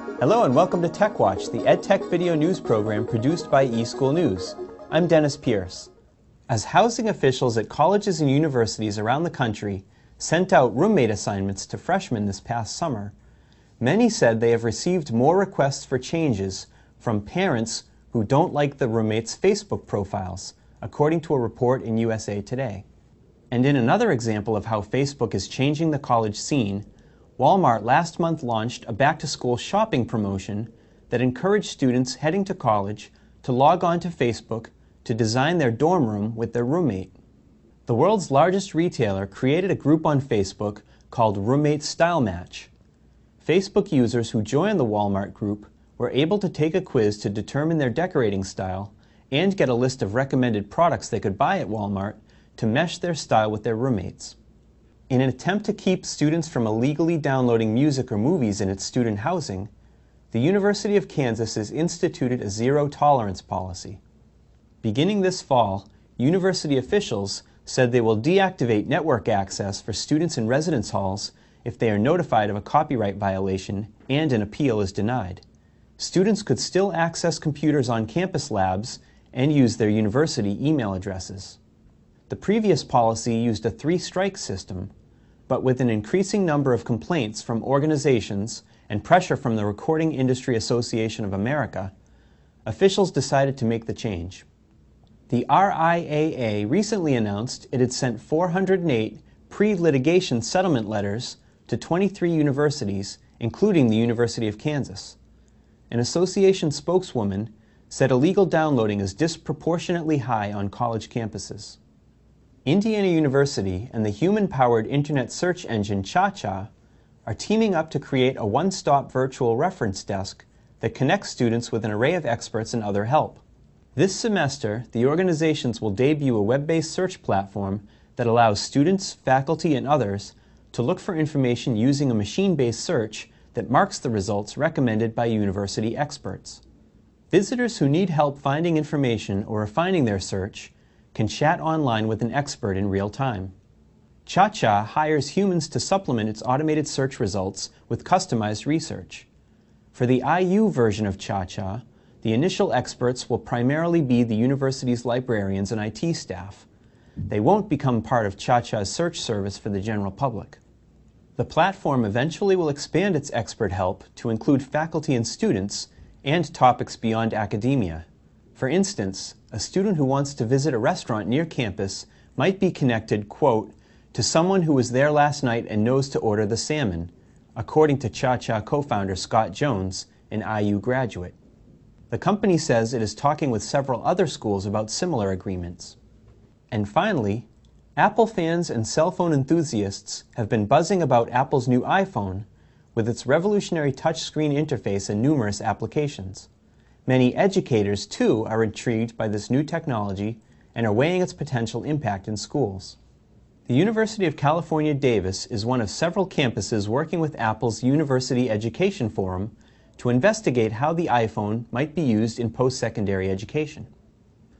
Hello and welcome to TechWatch, the EdTech video news program produced by eSchool News. I'm Dennis Pierce. As housing officials at colleges and universities around the country sent out roommate assignments to freshmen this past summer, many said they have received more requests for changes from parents who don't like the roommates' Facebook profiles, according to a report in USA Today. And in another example of how Facebook is changing the college scene, Walmart last month launched a back to school shopping promotion that encouraged students heading to college to log on to Facebook to design their dorm room with their roommate. The world's largest retailer created a group on Facebook called Roommate Style Match. Facebook users who joined the Walmart group were able to take a quiz to determine their decorating style and get a list of recommended products they could buy at Walmart to mesh their style with their roommates. In an attempt to keep students from illegally downloading music or movies in its student housing, the University of Kansas has instituted a zero tolerance policy. Beginning this fall, university officials said they will deactivate network access for students in residence halls if they are notified of a copyright violation and an appeal is denied. Students could still access computers on campus labs and use their university email addresses. The previous policy used a three-strike system, but with an increasing number of complaints from organizations and pressure from the Recording Industry Association of America, officials decided to make the change. The RIAA recently announced it had sent 408 pre-litigation settlement letters to 23 universities, including the University of Kansas. An association spokeswoman said illegal downloading is disproportionately high on college campuses. Indiana University and the human-powered internet search engine ChaCha are teaming up to create a one-stop virtual reference desk that connects students with an array of experts and other help. This semester, the organizations will debut a web-based search platform that allows students, faculty, and others to look for information using a machine-based search that marks the results recommended by university experts. Visitors who need help finding information or refining their search can chat online with an expert in real time. ChaCha hires humans to supplement its automated search results with customized research. For the IU version of ChaCha, the initial experts will primarily be the university's librarians and IT staff. They won't become part of ChaCha's search service for the general public. The platform eventually will expand its expert help to include faculty and students and topics beyond academia. For instance, a student who wants to visit a restaurant near campus might be connected, quote, to someone who was there last night and knows to order the salmon, according to ChaCha co-founder Scott Jones, an IU graduate. The company says it is talking with several other schools about similar agreements. And finally, Apple fans and cell phone enthusiasts have been buzzing about Apple's new iPhone with its revolutionary touchscreen interface and numerous applications. Many educators, too, are intrigued by this new technology and are weighing its potential impact in schools. The University of California, Davis is one of several campuses working with Apple's University Education Forum to investigate how the iPhone might be used in post-secondary education.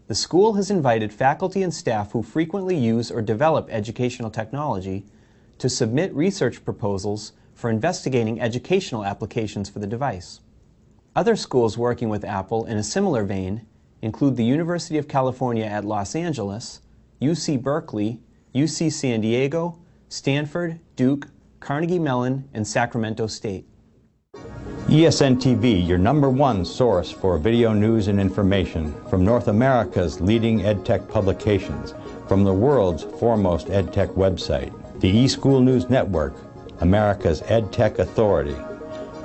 The school has invited faculty and staff who frequently use or develop educational technology to submit research proposals for investigating educational applications for the device. Other schools working with Apple in a similar vein include the University of California at Los Angeles, UC Berkeley, UC San Diego, Stanford, Duke, Carnegie Mellon, and Sacramento State. ESN TV, your number one source for video news and information from North America's leading EdTech publications, from the world's foremost EdTech website, the eSchool News Network, America's EdTech authority.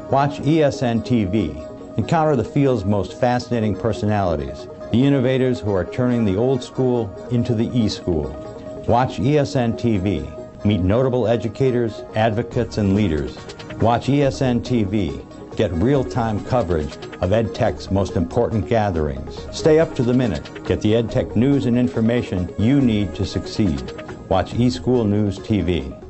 Watch ESN TV Encounter the field's most fascinating personalities, the innovators who are turning the old school into the e-school. Watch ESN TV. Meet notable educators, advocates, and leaders. Watch ESN TV. Get real-time coverage of EdTech's most important gatherings. Stay up to the minute. Get the EdTech news and information you need to succeed. Watch eSchool News TV.